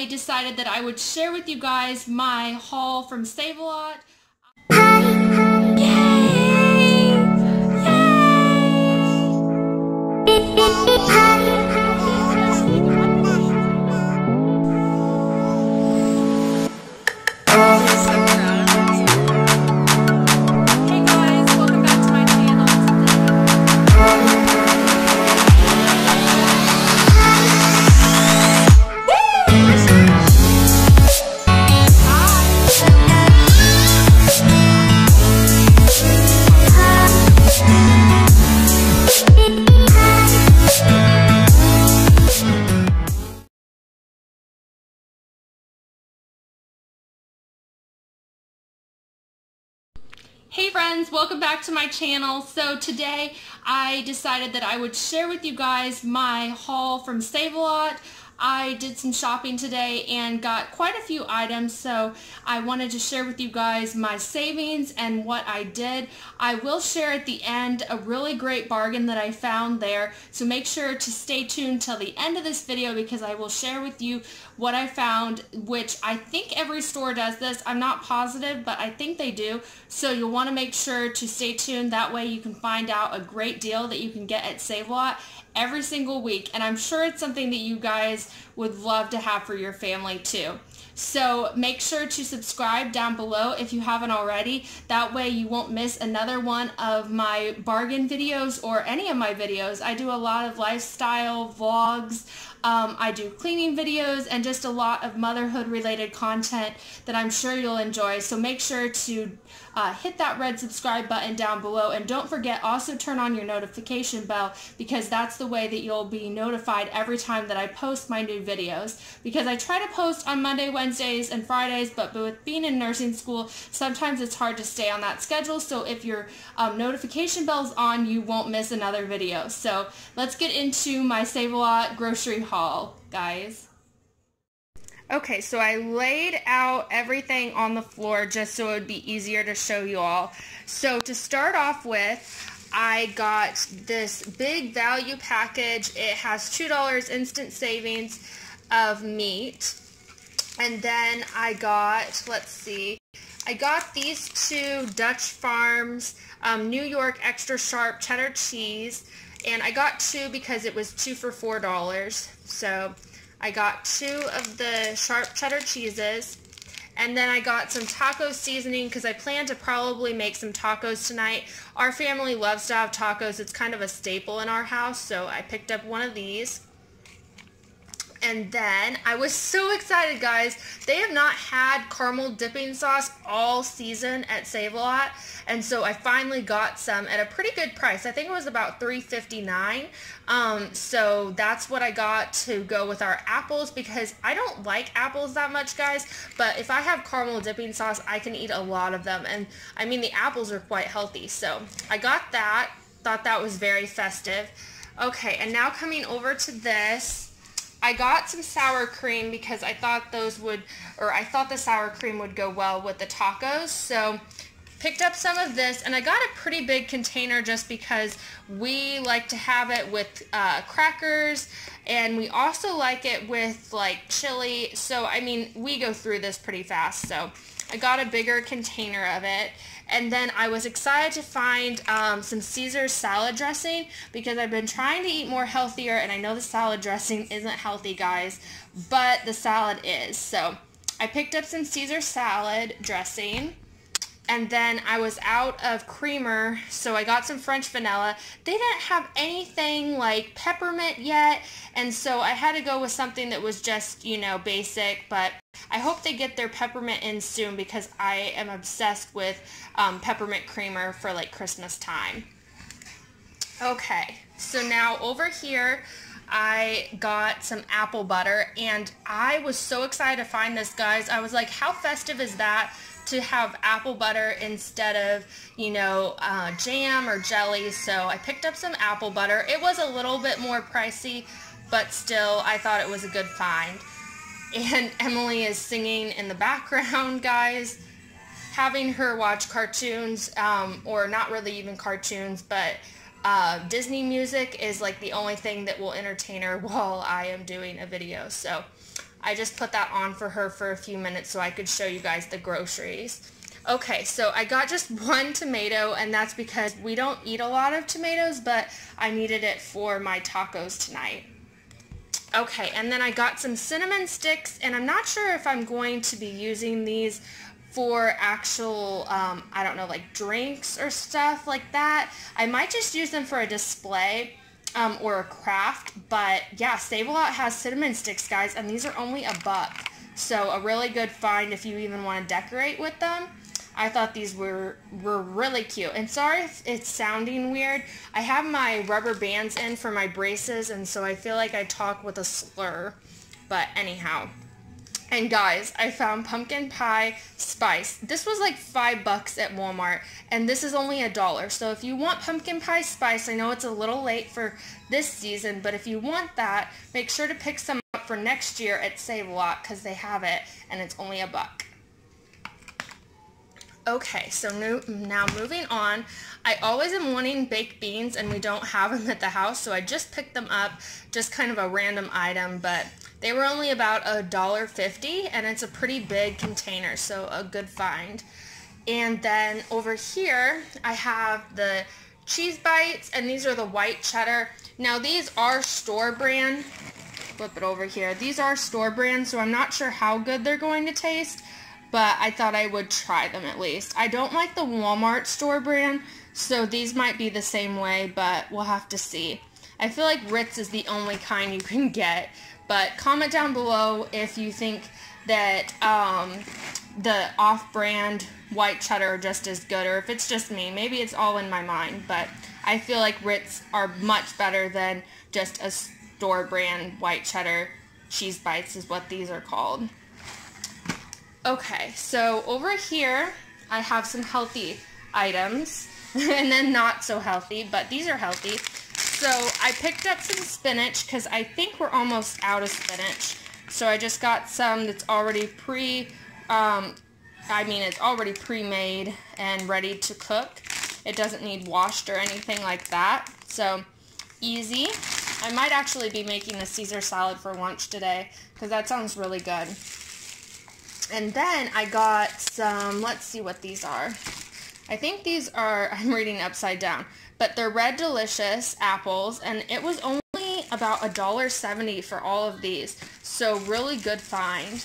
I decided that I would share with you guys my haul from Save-A-Lot. Friends, welcome back to my channel. So today I decided that I would share with you guys my haul from Save-A-Lot. I did some shopping today and got quite a few items so I wanted to share with you guys my savings and what I did. I will share at the end a really great bargain that I found there so make sure to stay tuned till the end of this video because I will share with you what I found which I think every store does this. I'm not positive but I think they do so you'll want to make sure to stay tuned that way you can find out a great deal that you can get at Save-A-Lot every single week and I'm sure it's something that you guys would love to have for your family too. So make sure to subscribe down below if you haven't already. That way you won't miss another one of my bargain videos or any of my videos. I do a lot of lifestyle vlogs. Um, I do cleaning videos and just a lot of motherhood related content that I'm sure you'll enjoy. So make sure to uh, hit that red subscribe button down below and don't forget also turn on your notification bell because that's the way that you'll be notified every time that I post my new videos because I try to post on Monday, Wednesdays, and Fridays but with being in nursing school sometimes it's hard to stay on that schedule so if your um, notification bell's on you won't miss another video. So let's get into my Save-A-Lot grocery haul guys. Okay, so I laid out everything on the floor just so it would be easier to show you all. So to start off with, I got this big value package. It has $2 instant savings of meat. And then I got, let's see, I got these two Dutch Farms um, New York Extra Sharp Cheddar Cheese. And I got two because it was two for $4. So I got two of the sharp cheddar cheeses. And then I got some taco seasoning because I plan to probably make some tacos tonight. Our family loves to have tacos. It's kind of a staple in our house. So I picked up one of these. And then I was so excited, guys. They have not had caramel dipping sauce all season at Save-A-Lot. And so I finally got some at a pretty good price. I think it was about $3.59. Um, so that's what I got to go with our apples because I don't like apples that much, guys. But if I have caramel dipping sauce, I can eat a lot of them. And I mean, the apples are quite healthy. So I got that. Thought that was very festive. Okay, and now coming over to this. I got some sour cream because I thought those would, or I thought the sour cream would go well with the tacos. So picked up some of this and I got a pretty big container just because we like to have it with uh, crackers and we also like it with like chili. So I mean, we go through this pretty fast. So I got a bigger container of it. And then I was excited to find um, some Caesar salad dressing because I've been trying to eat more healthier and I know the salad dressing isn't healthy, guys, but the salad is. So I picked up some Caesar salad dressing and then I was out of creamer, so I got some French vanilla. They didn't have anything like peppermint yet, and so I had to go with something that was just, you know, basic, but I hope they get their peppermint in soon because I am obsessed with um, peppermint creamer for like Christmas time. Okay, so now over here, I got some apple butter and I was so excited to find this guys. I was like, how festive is that to have apple butter instead of, you know, uh, jam or jelly. So I picked up some apple butter. It was a little bit more pricey, but still I thought it was a good find. And Emily is singing in the background, guys. Having her watch cartoons, um, or not really even cartoons, but uh, Disney music is like the only thing that will entertain her while I am doing a video. So I just put that on for her for a few minutes so I could show you guys the groceries. Okay, so I got just one tomato, and that's because we don't eat a lot of tomatoes, but I needed it for my tacos tonight. Okay, and then I got some cinnamon sticks, and I'm not sure if I'm going to be using these for actual, um, I don't know, like drinks or stuff like that. I might just use them for a display um, or a craft, but yeah, Save-A-Lot has cinnamon sticks, guys, and these are only a buck. So a really good find if you even want to decorate with them. I thought these were were really cute. And sorry if it's sounding weird. I have my rubber bands in for my braces, and so I feel like I talk with a slur. But anyhow. And guys, I found pumpkin pie spice. This was like five bucks at Walmart, and this is only a dollar. So if you want pumpkin pie spice, I know it's a little late for this season, but if you want that, make sure to pick some up for next year at Save a Lot because they have it, and it's only a buck. Okay, so now moving on. I always am wanting baked beans and we don't have them at the house, so I just picked them up, just kind of a random item, but they were only about a dollar fifty, and it's a pretty big container, so a good find. And then over here, I have the cheese bites, and these are the white cheddar. Now these are store brand. Flip it over here. These are store brand, so I'm not sure how good they're going to taste but I thought I would try them at least. I don't like the Walmart store brand, so these might be the same way, but we'll have to see. I feel like Ritz is the only kind you can get, but comment down below if you think that um, the off-brand white cheddar are just as good, or if it's just me. Maybe it's all in my mind, but I feel like Ritz are much better than just a store brand white cheddar cheese bites is what these are called. Okay, so over here I have some healthy items and then not so healthy, but these are healthy. So I picked up some spinach because I think we're almost out of spinach. So I just got some that's already pre, um, I mean it's already pre-made and ready to cook. It doesn't need washed or anything like that. So easy. I might actually be making a Caesar salad for lunch today because that sounds really good. And then I got some, let's see what these are. I think these are, I'm reading upside down, but they're Red Delicious apples, and it was only about a dollar seventy for all of these. So really good find.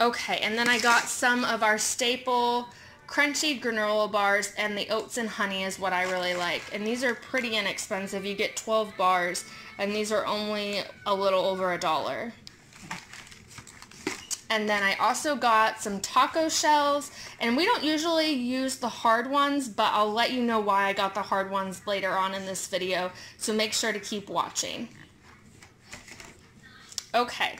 Okay, and then I got some of our staple crunchy granola bars, and the oats and honey is what I really like. And these are pretty inexpensive. You get 12 bars, and these are only a little over a dollar. And then I also got some taco shells. And we don't usually use the hard ones, but I'll let you know why I got the hard ones later on in this video. So make sure to keep watching. Okay.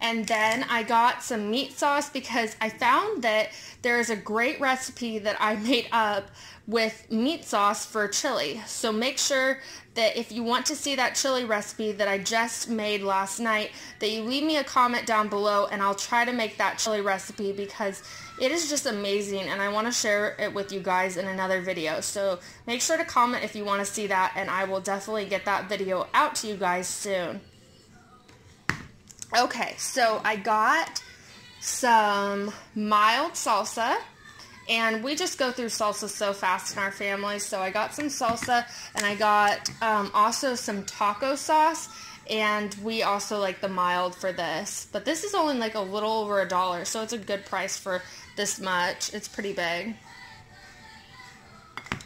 And then I got some meat sauce because I found that there's a great recipe that I made up with meat sauce for chili. So make sure that if you want to see that chili recipe that I just made last night, that you leave me a comment down below and I'll try to make that chili recipe because it is just amazing and I want to share it with you guys in another video. So make sure to comment if you want to see that and I will definitely get that video out to you guys soon. Okay, so I got some mild salsa and we just go through salsa so fast in our family. So I got some salsa, and I got um, also some taco sauce, and we also like the mild for this. But this is only like a little over a dollar, so it's a good price for this much. It's pretty big.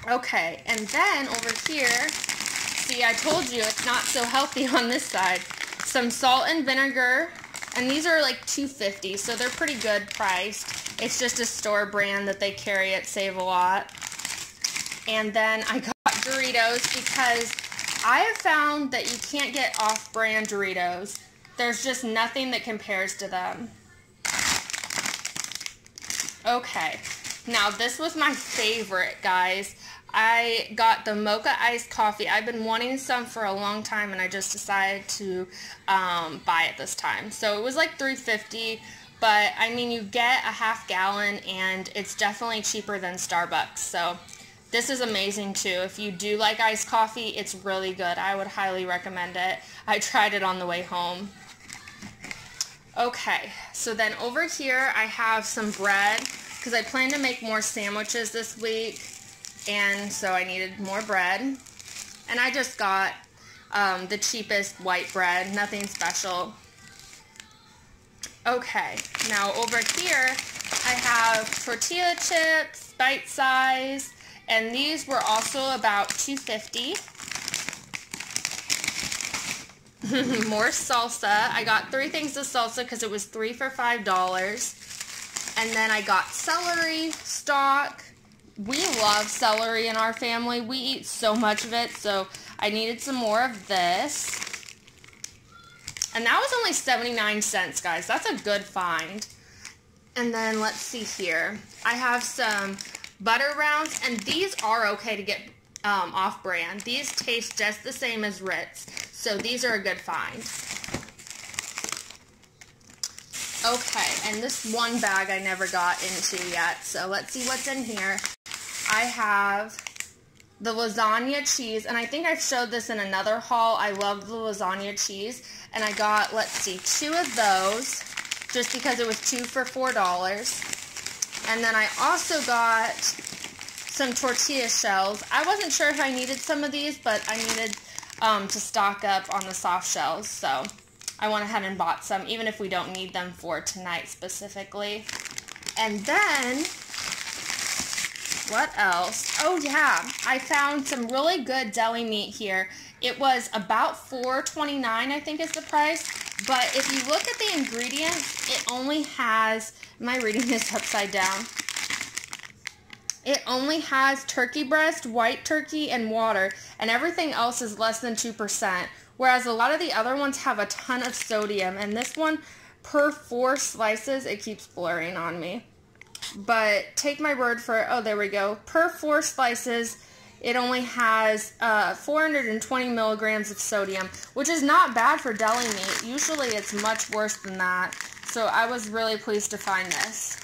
Okay, and then over here, see I told you it's not so healthy on this side. Some salt and vinegar, and these are like 250 so they're pretty good priced. It's just a store brand that they carry at Save a Lot. And then I got Doritos because I have found that you can't get off-brand Doritos. There's just nothing that compares to them. Okay, now this was my favorite, guys. I got the mocha iced coffee. I've been wanting some for a long time, and I just decided to um, buy it this time. So it was like 350 but I mean, you get a half gallon and it's definitely cheaper than Starbucks. So this is amazing too. If you do like iced coffee, it's really good. I would highly recommend it. I tried it on the way home. Okay, so then over here I have some bread because I plan to make more sandwiches this week and so I needed more bread. And I just got um, the cheapest white bread, nothing special. Okay, now over here I have tortilla chips, bite size, and these were also about 250 more salsa. I got three things of salsa because it was three for five dollars. And then I got celery stock. We love celery in our family. We eat so much of it, so I needed some more of this. And that was only 79 cents, guys. That's a good find. And then let's see here. I have some butter rounds, and these are okay to get um, off-brand. These taste just the same as Ritz. So these are a good find. Okay, and this one bag I never got into yet. So let's see what's in here. I have the lasagna cheese, and I think I've showed this in another haul. I love the lasagna cheese, and I got, let's see, two of those, just because it was two for $4. And then I also got some tortilla shells. I wasn't sure if I needed some of these, but I needed um, to stock up on the soft shells. So I went ahead and bought some, even if we don't need them for tonight specifically. And then, what else? Oh yeah, I found some really good deli meat here. It was about $4.29, I think is the price. But if you look at the ingredients, it only has, am I reading this upside down? It only has turkey breast, white turkey, and water, and everything else is less than 2%, whereas a lot of the other ones have a ton of sodium, and this one, per four slices, it keeps blurring on me. But take my word for it. Oh, there we go. Per four slices, it only has uh, 420 milligrams of sodium, which is not bad for deli meat. Usually it's much worse than that. So I was really pleased to find this.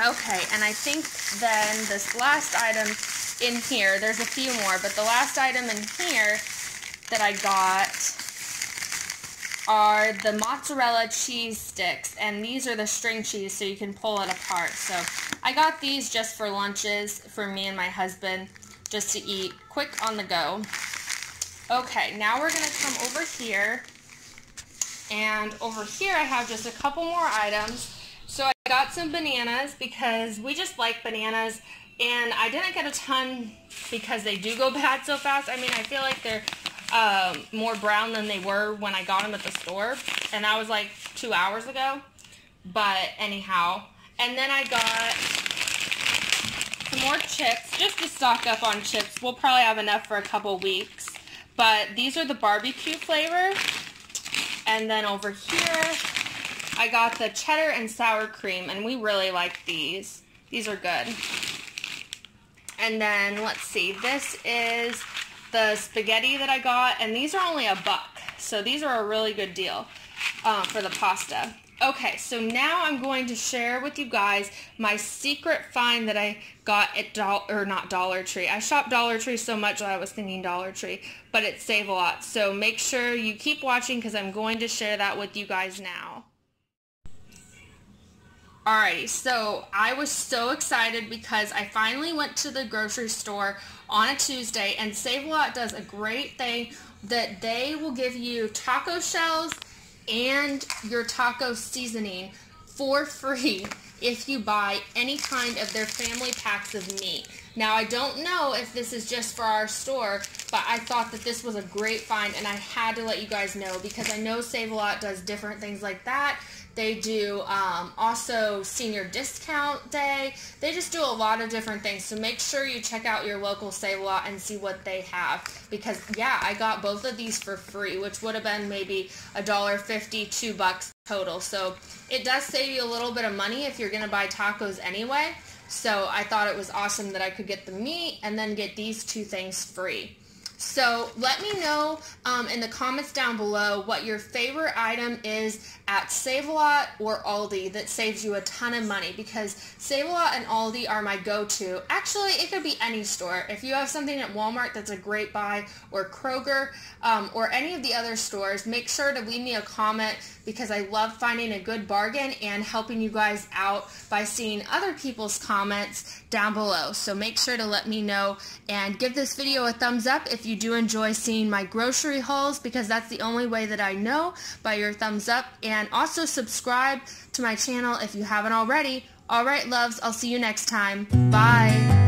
Okay, and I think then this last item in here, there's a few more, but the last item in here that I got are the mozzarella cheese sticks, and these are the string cheese so you can pull it apart. So I got these just for lunches for me and my husband, just to eat quick on the go. Okay, now we're going to come over here, and over here I have just a couple more items. So I got some bananas because we just like bananas and I didn't get a ton because they do go bad so fast. I mean, I feel like they're um, more brown than they were when I got them at the store and that was like two hours ago. But anyhow, and then I got some more chips just to stock up on chips. We'll probably have enough for a couple weeks. But these are the barbecue flavor. And then over here, I got the cheddar and sour cream, and we really like these. These are good. And then, let's see, this is the spaghetti that I got, and these are only a buck. So these are a really good deal um, for the pasta. Okay, so now I'm going to share with you guys my secret find that I got at Dollar, or not Dollar Tree. I shop Dollar Tree so much that I was thinking Dollar Tree, but it Save-A-Lot. So make sure you keep watching because I'm going to share that with you guys now. Alrighty, so I was so excited because I finally went to the grocery store on a Tuesday and Save-A-Lot does a great thing that they will give you taco shells and your taco seasoning for free if you buy any kind of their family packs of meat. Now, I don't know if this is just for our store, but I thought that this was a great find and I had to let you guys know because I know Save-A-Lot does different things like that they do um, also senior discount day. They just do a lot of different things. So make sure you check out your local Save-A-Lot and see what they have. Because yeah, I got both of these for free, which would have been maybe a dollar fifty, two bucks total. So it does save you a little bit of money if you're gonna buy tacos anyway. So I thought it was awesome that I could get the meat and then get these two things free. So let me know um, in the comments down below what your favorite item is at Save-A-Lot or Aldi that saves you a ton of money because Save-A-Lot and Aldi are my go-to. Actually, it could be any store. If you have something at Walmart that's a great buy or Kroger um, or any of the other stores, make sure to leave me a comment because I love finding a good bargain and helping you guys out by seeing other people's comments down below. So make sure to let me know and give this video a thumbs up if you do enjoy seeing my grocery hauls because that's the only way that I know by your thumbs up. And also subscribe to my channel if you haven't already. Alright loves, I'll see you next time. Bye.